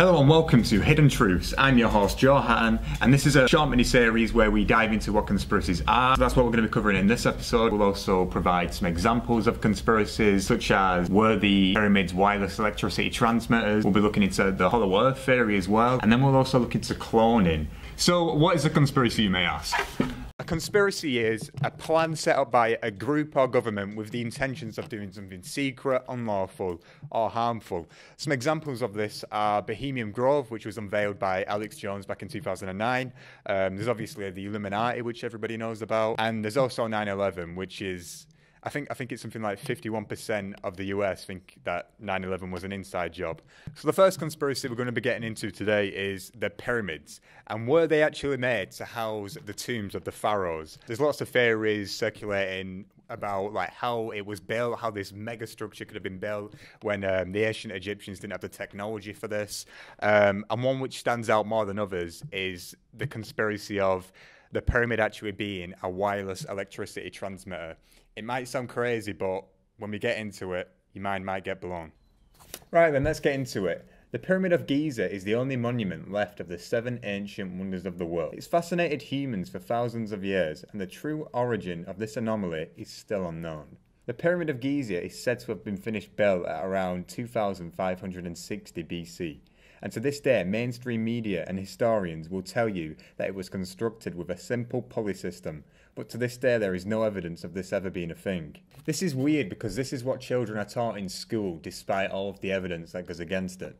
Hello and welcome to Hidden Truths. I'm your host Joe Hatton and this is a short mini series where we dive into what conspiracies are. So that's what we're going to be covering in this episode. We'll also provide some examples of conspiracies such as were the pyramids wireless electricity transmitters. We'll be looking into the hollow earth theory as well and then we'll also look into cloning. So what is a conspiracy you may ask? Conspiracy is a plan set up by a group or government with the intentions of doing something secret, unlawful, or harmful. Some examples of this are Bohemian Grove, which was unveiled by Alex Jones back in 2009. Um, there's obviously the Illuminati, which everybody knows about, and there's also 9 11, which is I think I think it's something like 51% of the US think that 9/11 was an inside job. So the first conspiracy we're going to be getting into today is the pyramids and were they actually made to house the tombs of the pharaohs? There's lots of theories circulating about like how it was built, how this mega structure could have been built when um, the ancient Egyptians didn't have the technology for this. Um, and one which stands out more than others is the conspiracy of the pyramid actually being a wireless electricity transmitter. It might sound crazy, but when we get into it, your mind might get blown. Right, then let's get into it. The Pyramid of Giza is the only monument left of the seven ancient wonders of the world. It's fascinated humans for thousands of years, and the true origin of this anomaly is still unknown. The Pyramid of Giza is said to have been finished built at around 2560 BC, and to this day, mainstream media and historians will tell you that it was constructed with a simple pulley system but to this day there is no evidence of this ever being a thing. This is weird because this is what children are taught in school despite all of the evidence that goes against it.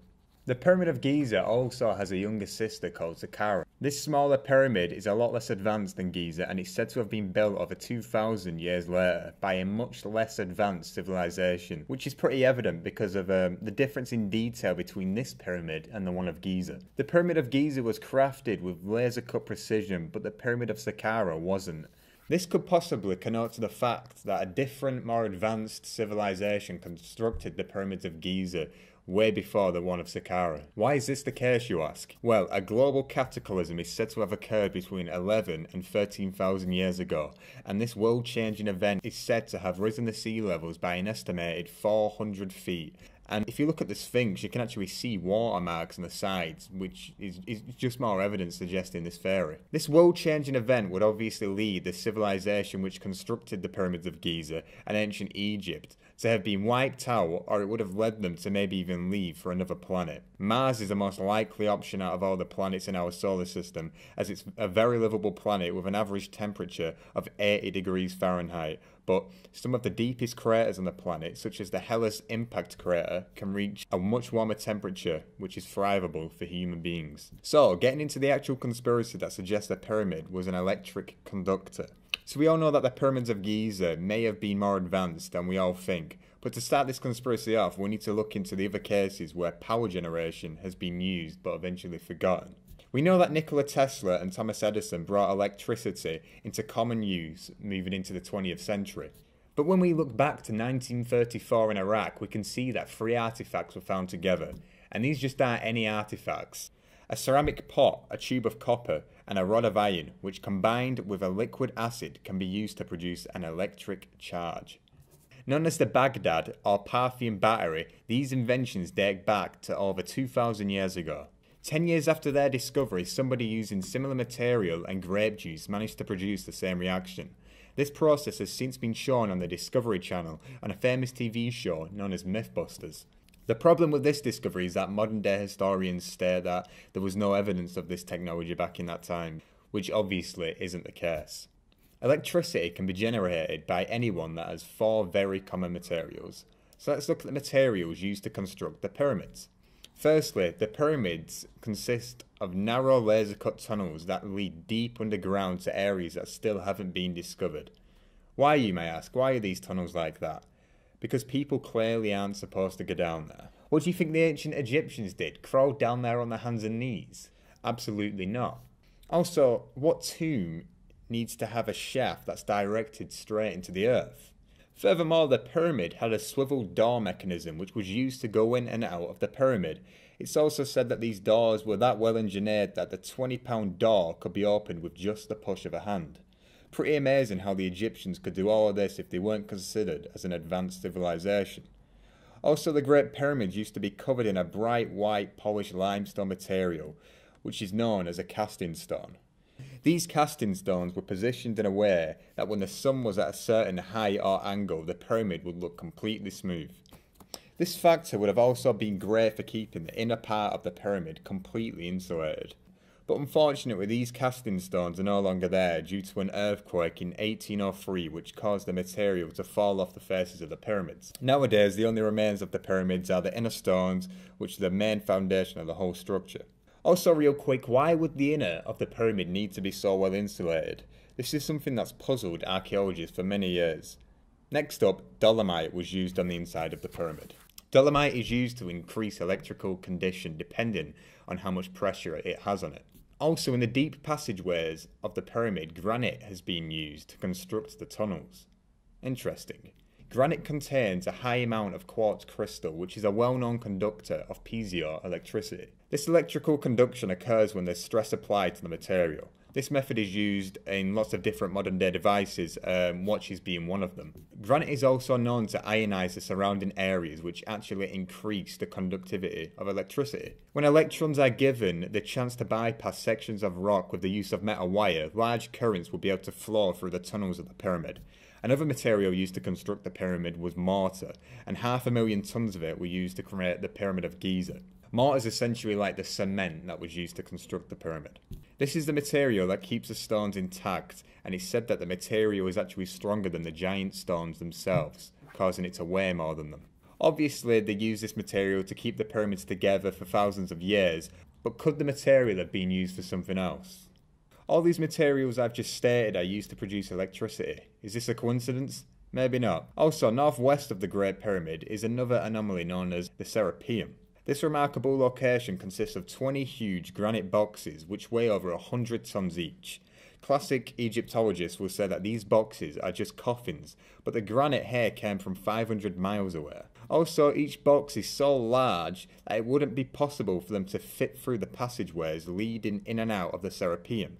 The Pyramid of Giza also has a younger sister called Saqqara. This smaller pyramid is a lot less advanced than Giza and it's said to have been built over 2,000 years later by a much less advanced civilization, which is pretty evident because of um, the difference in detail between this pyramid and the one of Giza. The Pyramid of Giza was crafted with laser cut precision, but the Pyramid of Saqqara wasn't. This could possibly connote to the fact that a different, more advanced civilization constructed the pyramids of Giza way before the one of Saqqara. Why is this the case, you ask? Well, a global cataclysm is said to have occurred between 11 and 13,000 years ago, and this world changing event is said to have risen the sea levels by an estimated 400 feet and if you look at the Sphinx, you can actually see watermarks on the sides, which is, is just more evidence suggesting this theory. This world changing event would obviously lead the civilization which constructed the pyramids of Giza and ancient Egypt to have been wiped out, or it would have led them to maybe even leave for another planet. Mars is the most likely option out of all the planets in our solar system, as it's a very livable planet with an average temperature of 80 degrees Fahrenheit, but some of the deepest craters on the planet, such as the Hellas Impact Crater, can reach a much warmer temperature, which is thrivable for human beings. So, getting into the actual conspiracy that suggests the pyramid was an electric conductor. So we all know that the pyramids of Giza may have been more advanced than we all think, but to start this conspiracy off, we need to look into the other cases where power generation has been used but eventually forgotten. We know that Nikola Tesla and Thomas Edison brought electricity into common use moving into the 20th century. But when we look back to 1934 in Iraq, we can see that three artifacts were found together, and these just aren't any artifacts. A ceramic pot, a tube of copper, and a rod of iron, which combined with a liquid acid can be used to produce an electric charge. Known as the Baghdad or Parthian battery, these inventions date back to over 2,000 years ago. Ten years after their discovery, somebody using similar material and grape juice managed to produce the same reaction. This process has since been shown on the Discovery Channel on a famous TV show known as Mythbusters. The problem with this discovery is that modern day historians state that there was no evidence of this technology back in that time, which obviously isn't the case. Electricity can be generated by anyone that has four very common materials. So let's look at the materials used to construct the pyramids. Firstly, the pyramids consist of narrow laser cut tunnels that lead deep underground to areas that still haven't been discovered. Why, you may ask, why are these tunnels like that? Because people clearly aren't supposed to go down there. What do you think the ancient Egyptians did? Crawl down there on their hands and knees? Absolutely not. Also, what tomb needs to have a shaft that's directed straight into the earth? Furthermore, the pyramid had a swivel door mechanism which was used to go in and out of the pyramid. It's also said that these doors were that well engineered that the 20 pound door could be opened with just the push of a hand. Pretty amazing how the Egyptians could do all of this if they weren't considered as an advanced civilization. Also, the Great Pyramids used to be covered in a bright white polished limestone material, which is known as a casting stone. These casting stones were positioned in a way that when the sun was at a certain height or angle, the pyramid would look completely smooth. This factor would have also been great for keeping the inner part of the pyramid completely insulated. But unfortunately, these casting stones are no longer there due to an earthquake in 1803 which caused the material to fall off the faces of the pyramids. Nowadays, the only remains of the pyramids are the inner stones, which are the main foundation of the whole structure. Also, real quick, why would the inner of the pyramid need to be so well insulated? This is something that's puzzled archaeologists for many years. Next up, dolomite was used on the inside of the pyramid. Dolomite is used to increase electrical condition depending on how much pressure it has on it. Also, in the deep passageways of the pyramid, granite has been used to construct the tunnels. Interesting. Granite contains a high amount of quartz crystal, which is a well known conductor of piezoelectricity. This electrical conduction occurs when there's stress applied to the material. This method is used in lots of different modern day devices, um, watches being one of them. Granite is also known to ionize the surrounding areas, which actually increase the conductivity of electricity. When electrons are given the chance to bypass sections of rock with the use of metal wire, large currents will be able to flow through the tunnels of the pyramid. Another material used to construct the pyramid was mortar, and half a million tons of it were used to create the Pyramid of Giza. Mortar is essentially like the cement that was used to construct the pyramid. This is the material that keeps the stones intact, and it's said that the material is actually stronger than the giant stones themselves, causing it to weigh more than them. Obviously, they use this material to keep the pyramids together for thousands of years, but could the material have been used for something else? All these materials I've just stated are used to produce electricity. Is this a coincidence? Maybe not. Also, northwest of the Great Pyramid is another anomaly known as the Serapeum. This remarkable location consists of 20 huge granite boxes which weigh over 100 tons each. Classic Egyptologists will say that these boxes are just coffins, but the granite here came from 500 miles away. Also, each box is so large that it wouldn't be possible for them to fit through the passageways leading in and out of the Serapeum.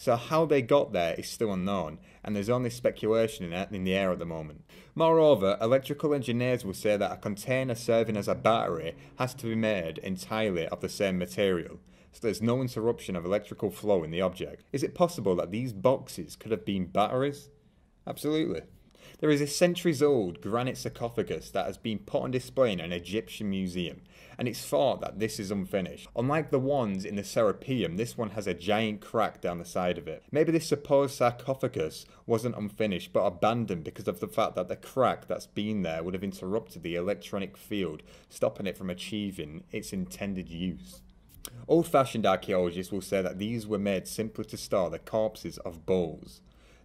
So how they got there is still unknown, and there's only speculation in, the air at the moment. Moreover, electrical engineers will say that a container serving as a battery has to be made entirely of the same material, so there's no interruption of electrical flow in the object. Is it possible that these boxes could have been batteries? Absolutely. There is a centuries old granite sarcophagus that has been put on display in an Egyptian museum, and it's thought that this is unfinished. Unlike the ones in the Serapeum, this one has a giant crack down the side of it. Maybe this supposed sarcophagus wasn't unfinished but abandoned because of the fact that the crack that's been there would have interrupted the electronic field, stopping it from achieving its intended use. Old fashioned archaeologists will say that these were made simply to store the corpses of bulls.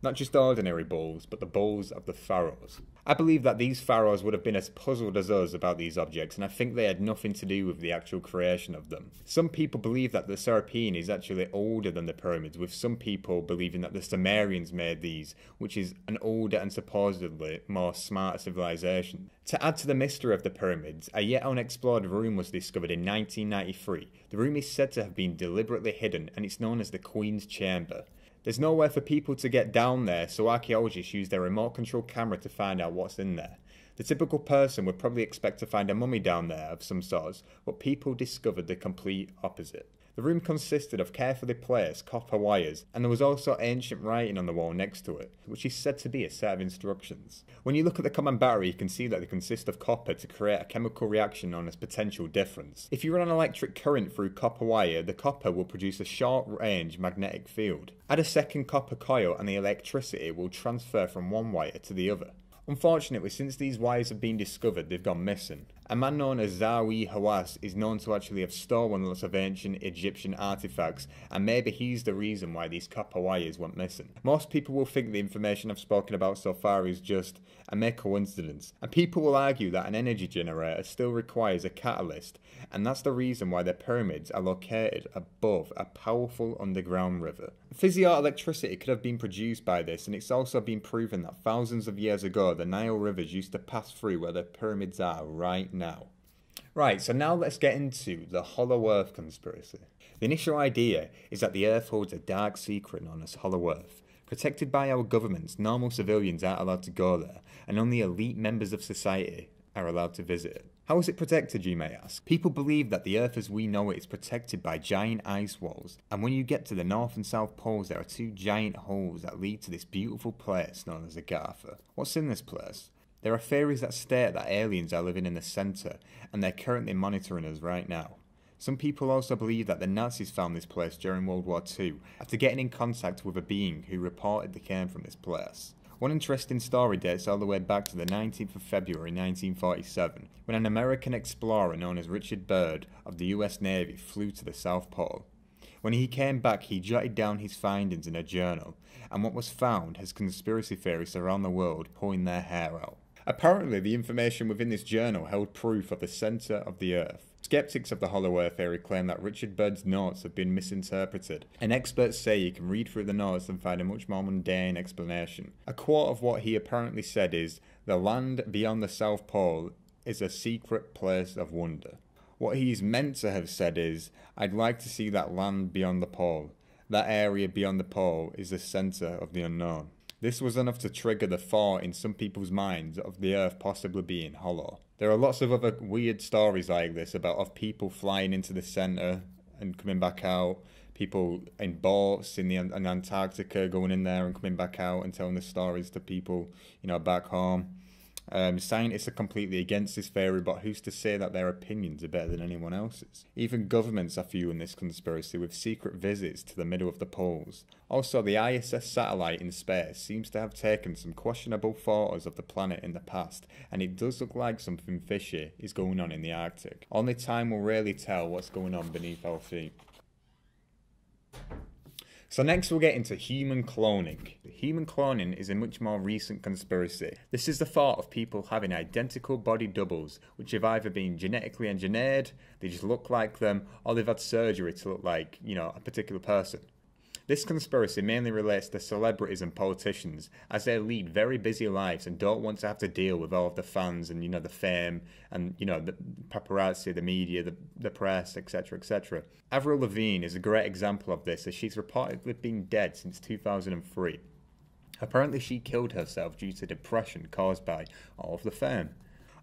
Not just ordinary bulls, but the bulls of the pharaohs. I believe that these pharaohs would have been as puzzled as us about these objects, and I think they had nothing to do with the actual creation of them. Some people believe that the Serapeum is actually older than the pyramids, with some people believing that the Sumerians made these, which is an older and supposedly more smart civilization. To add to the mystery of the pyramids, a yet unexplored room was discovered in 1993. The room is said to have been deliberately hidden, and it's known as the Queen's Chamber. There's nowhere for people to get down there, so archaeologists use their remote control camera to find out what's in there. The typical person would probably expect to find a mummy down there of some sort, but people discovered the complete opposite. The room consisted of carefully placed copper wires, and there was also ancient writing on the wall next to it, which is said to be a set of instructions. When you look at the common battery, you can see that they consist of copper to create a chemical reaction known as potential difference. If you run an electric current through copper wire, the copper will produce a short range magnetic field. Add a second copper coil, and the electricity will transfer from one wire to the other. Unfortunately, since these wires have been discovered, they've gone missing. A man known as Zahi Hawass is known to actually have stolen lots of ancient Egyptian artifacts, and maybe he's the reason why these copper wires went missing. Most people will think the information I've spoken about so far is just a mere coincidence, and people will argue that an energy generator still requires a catalyst, and that's the reason why the pyramids are located above a powerful underground river. Piezoelectricity could have been produced by this, and it's also been proven that thousands of years ago the Nile rivers used to pass through where the pyramids are right now. Right, so now let's get into the Hollow Earth conspiracy. The initial idea is that the Earth holds a dark secret known as Hollow Earth. Protected by our governments, normal civilians aren't allowed to go there, and only elite members of society are allowed to visit it. How is it protected, you may ask? People believe that the Earth as we know it is protected by giant ice walls, and when you get to the North and South Poles, there are two giant holes that lead to this beautiful place known as Agartha. What's in this place? There are theories that state that aliens are living in the centre, and they're currently monitoring us right now. Some people also believe that the Nazis found this place during World War II after getting in contact with a being who reported they came from this place. One interesting story dates all the way back to the 19th of February 1947, when an American explorer known as Richard Byrd of the US Navy flew to the South Pole. When he came back, he jotted down his findings in a journal, and what was found has conspiracy theorists around the world pulling their hair out. Apparently, the information within this journal held proof of the centre of the Earth. Skeptics of the Hollow Earth theory claim that Richard Byrd's notes have been misinterpreted, and experts say you can read through the notes and find a much more mundane explanation. A quote of what he apparently said is, The land beyond the South Pole is a secret place of wonder. What he's meant to have said is, I'd like to see that land beyond the pole. That area beyond the pole is the centre of the unknown. This was enough to trigger the thought in some people's minds of the Earth possibly being hollow. There are lots of other weird stories like this about of people flying into the centre and coming back out, people in boats in the in Antarctica going in there and coming back out and telling the stories to people, you know, back home. Um, scientists are completely against this theory, but who's to say that their opinions are better than anyone else's? Even governments are fueling this conspiracy with secret visits to the middle of the poles. Also, the ISS satellite in space seems to have taken some questionable photos of the planet in the past, and it does look like something fishy is going on in the Arctic. Only time will really tell what's going on beneath our feet. So next we'll get into human cloning. Human cloning is a much more recent conspiracy. This is the thought of people having identical body doubles, which have either been genetically engineered, they just look like them, or they've had surgery to look like, you know, a particular person. This conspiracy mainly relates to celebrities and politicians, as they lead very busy lives and don't want to have to deal with all of the fans and you know the fame and you know the paparazzi, the media, the, the press, etc., etc. Avril Lavigne is a great example of this, as she's reportedly been dead since 2003. Apparently, she killed herself due to depression caused by all of the fame.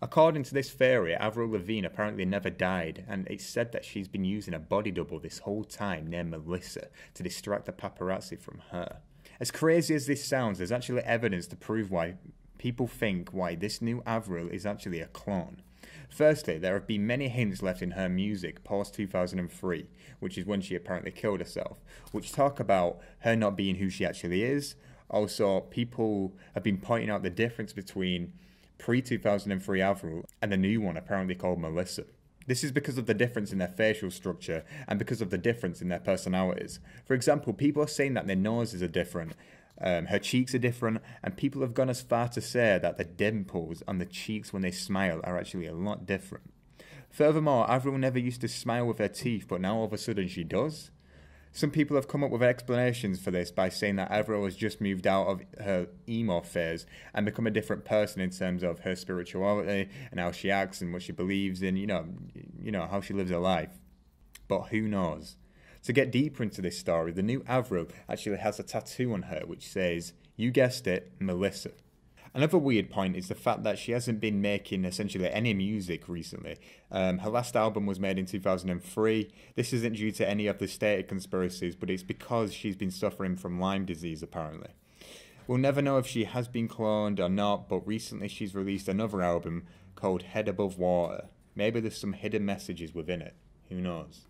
According to this theory, Avril Lavigne apparently never died, and it's said that she's been using a body double this whole time named Melissa to distract the paparazzi from her. As crazy as this sounds, there's actually evidence to prove why people think why this new Avril is actually a clone. Firstly, there have been many hints left in her music post 2003, which is when she apparently killed herself, which talk about her not being who she actually is. Also, people have been pointing out the difference between pre 2003 Avril and the new one apparently called Melissa. This is because of the difference in their facial structure and because of the difference in their personalities. For example, people are saying that their noses are different, um, her cheeks are different, and people have gone as far to say that the dimples on the cheeks when they smile are actually a lot different. Furthermore, Avril never used to smile with her teeth, but now all of a sudden she does. Some people have come up with explanations for this by saying that Avril has just moved out of her emo phase and become a different person in terms of her spirituality and how she acts and what she believes in, you know, you know, how she lives her life. But who knows? To get deeper into this story, the new Avril actually has a tattoo on her which says, you guessed it, Melissa. Another weird point is the fact that she hasn't been making essentially any music recently. Um, her last album was made in 2003. This isn't due to any of the stated conspiracies, but it's because she's been suffering from Lyme disease, apparently. We'll never know if she has been cloned or not, but recently she's released another album called Head Above Water. Maybe there's some hidden messages within it. Who knows?